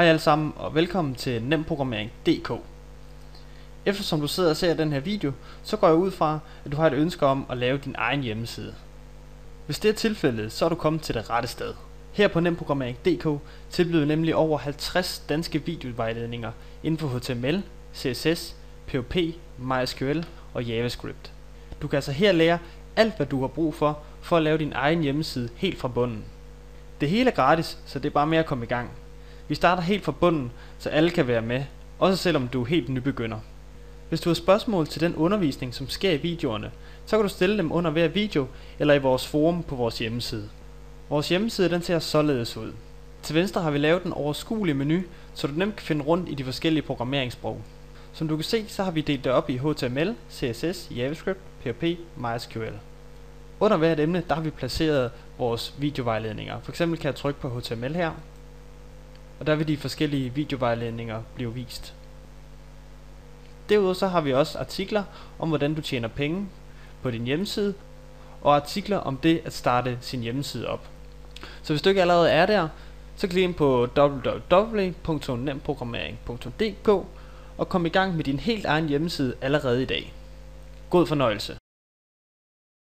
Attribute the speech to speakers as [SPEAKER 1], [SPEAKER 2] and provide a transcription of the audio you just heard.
[SPEAKER 1] Hej alle sammen og velkommen til nemprogrammering.dk Eftersom du sidder og ser den her video, så går jeg ud fra, at du har et ønske om at lave din egen hjemmeside. Hvis det er tilfældet, så er du kommet til det rette sted. Her på nemprogrammering.dk tilbyder vi nemlig over 50 danske videovejledninger inden for HTML, CSS, PHP, MySQL og JavaScript. Du kan altså her lære alt hvad du har brug for, for at lave din egen hjemmeside helt fra bunden. Det hele er gratis, så det er bare med at komme i gang. Vi starter helt fra bunden, så alle kan være med, også selvom du er helt nybegynder. Hvis du har spørgsmål til den undervisning, som sker i videoerne, så kan du stille dem under hver video eller i vores forum på vores hjemmeside. Vores hjemmeside den ser således ud. Til venstre har vi lavet en overskuelig menu, så du nemt kan finde rundt i de forskellige programmeringssprog. Som du kan se, så har vi delt det op i HTML, CSS, JavaScript, PHP, MySQL. Under hvert emne, der har vi placeret vores videovejledninger. For eksempel kan jeg trykke på HTML her, og der vil de forskellige videovejledninger blive vist. Derudover så har vi også artikler om hvordan du tjener penge på din hjemmeside, og artikler om det at starte sin hjemmeside op. Så hvis du ikke allerede er der, så klik ind på www.nemprogrammering.dk og kom i gang med din helt egen hjemmeside allerede i dag. God fornøjelse.